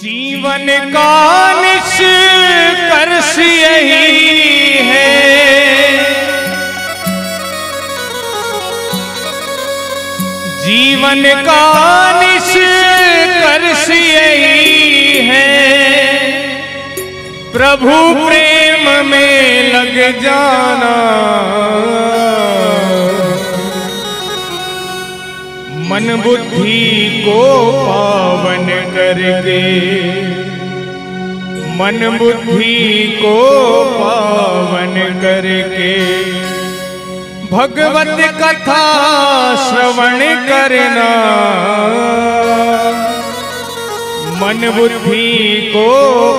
जीवन का निष्कर्ष यही है जीवन का निष्कर्ष यही है। प्रभु प्रेम में लग जाना। मन बुद्धि को पावन करके। मन बुद्धि को पावन करके। भगवत कथा श्रवण करना। मन बुद्धि को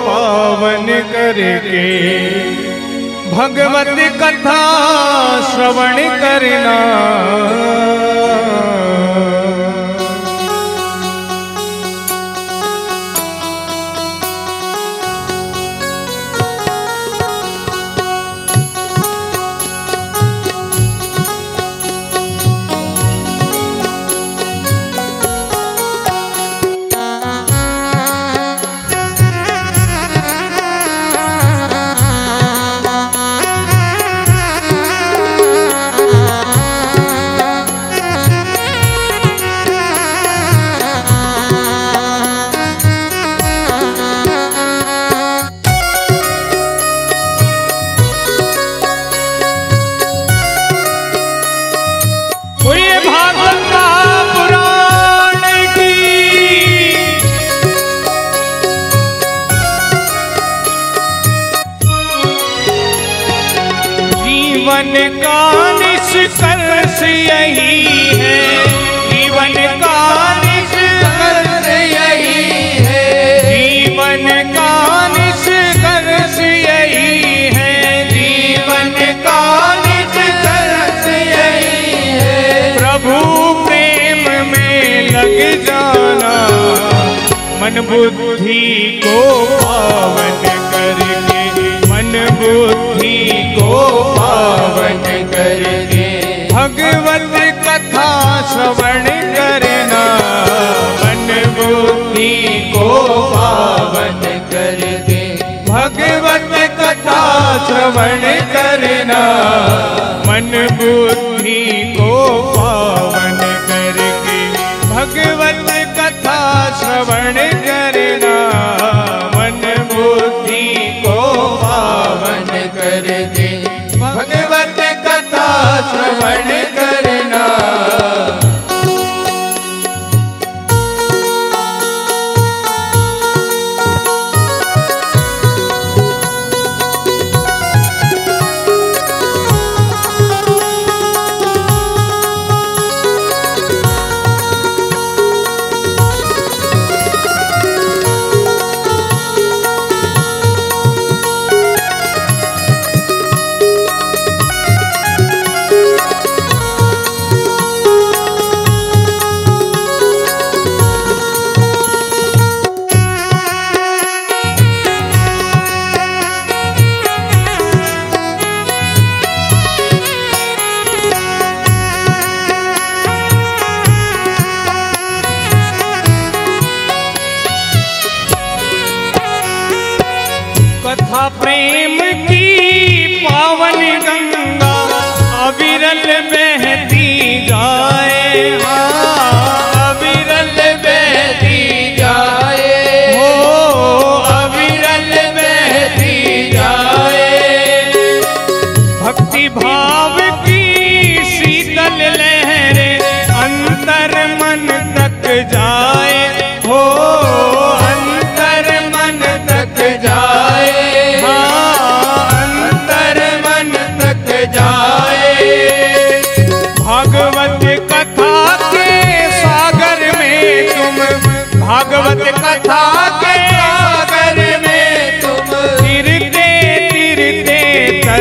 पावन करके। भगवत कथा श्रवण करना। जीवन का निष्कर्ष यही है। जीवन का निष्कर्ष यही है। जीवन का निष्कर्ष यही है। जीवन का निष्कर्ष यही है। प्रभु प्रेम में लग जाना। मन बुद्धि को पावन मन बुद्धि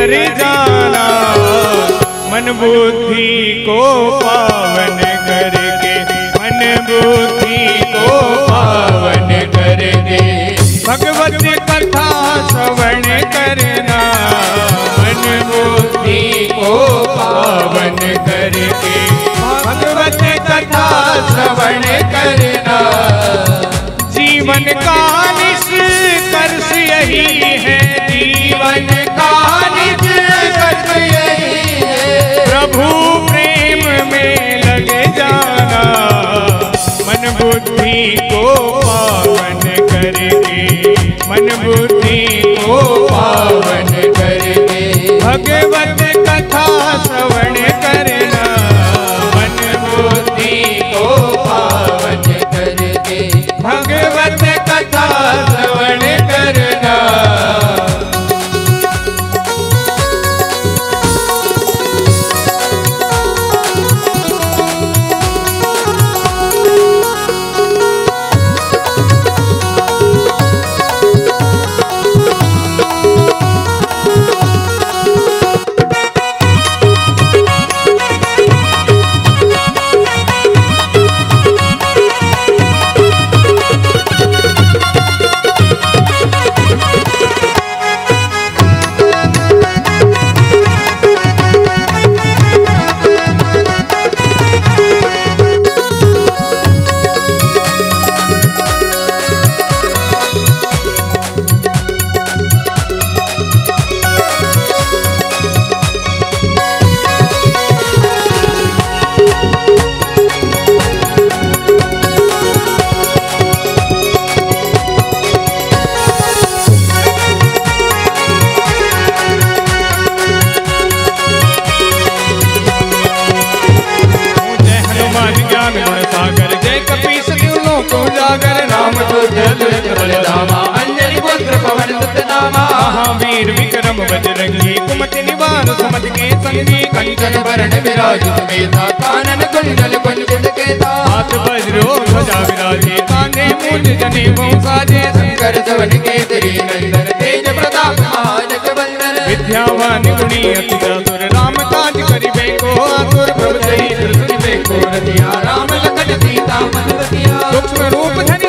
तर जाना। मन बुद्धि को पावन करके, मन बुद्धि को पावन करके। भगवत कथा श्रवण करना। मन बुद्धि को पावन करके। भगवत कथा श्रवण करना। जीवन जीवन बुद्धि को पावन कंचन वरण विराजित मेधा कानन कुंडल कुंजित केता हाथ वज्रो ध्वजा विराजे कांधे मूंज जने वो साजे शंकर सवन केसरी नंदन तेज प्रताप महाजग वंदन विद्यावान गुणी अति चातुर राम काज करिबे को आतुर प्रभु चरित्र सुनिबे को रतिया राम लखन सीता मन बतिया सूक्ष्म रूप धरि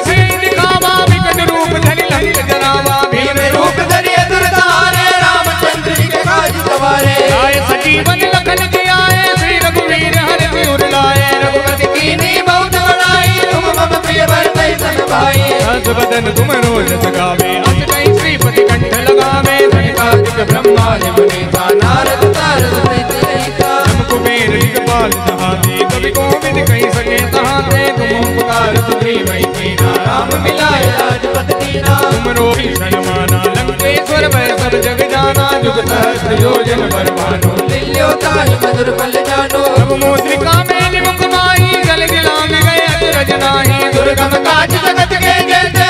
योजन बरमानो लिल्यो ताहि मधुर पल जानो। अब मोद्रिका में मुख माही जल गिलान गए अचरज नाही। दुर्गम काज जगत के जेते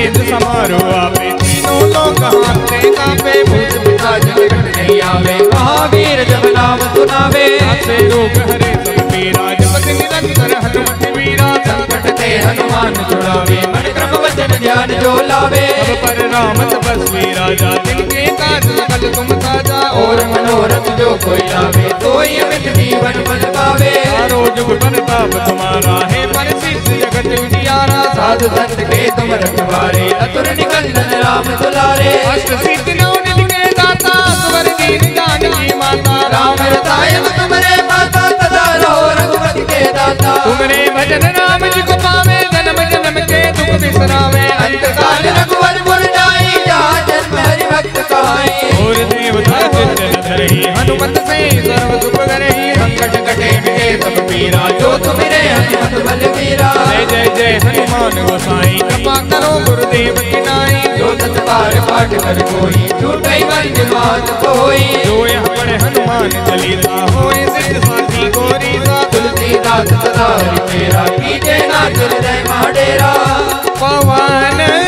तेज समारो आपे तीनों लोग हाथे कापे भूत पिता जगत नहीं आवे। महावीर जब नाम सुनावे। से रोग हरे सब पीरा। जपत निरंतर हनुमत वीरा संकट ते हनुमान छुड़ावे मन क्रम वचन ध्यान जो लावे। पर राम तपस्वी राजा। जिनके काज सकल तुम साजा। और मनोरथ जो कोई लावे कोई अमित जीवन बन पावे। चारों जुग प्रताप तुम्हारा। है पर सिद्ध जगत उजियारा साधु संत के तुम रखवारे अतुर नन राम दुलारे। अष्ट सिद्ध नौ दाता सुवर दीन जानकी माता, राम रतायन तुमरे। हनुमान गोसाई। कृपा करो गुरुदेव की नाई। जो पार पाठ कर कोई छूटई मन बात कोई। जो यह पढ़े हनुमान चलीसा होए सिद्ध साथी गोरी सा तुलसीदास सदा हरि तेरा कीजे ना हृदय माडेरा पवन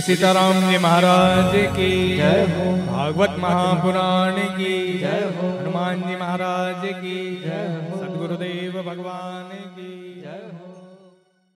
बोलिए सीताराम जी महाराज की। जय हो। भागवत महापुराण की। जय हो। हनुमान जी महाराज की। जय हो। सदगुरुदेव भगवान की।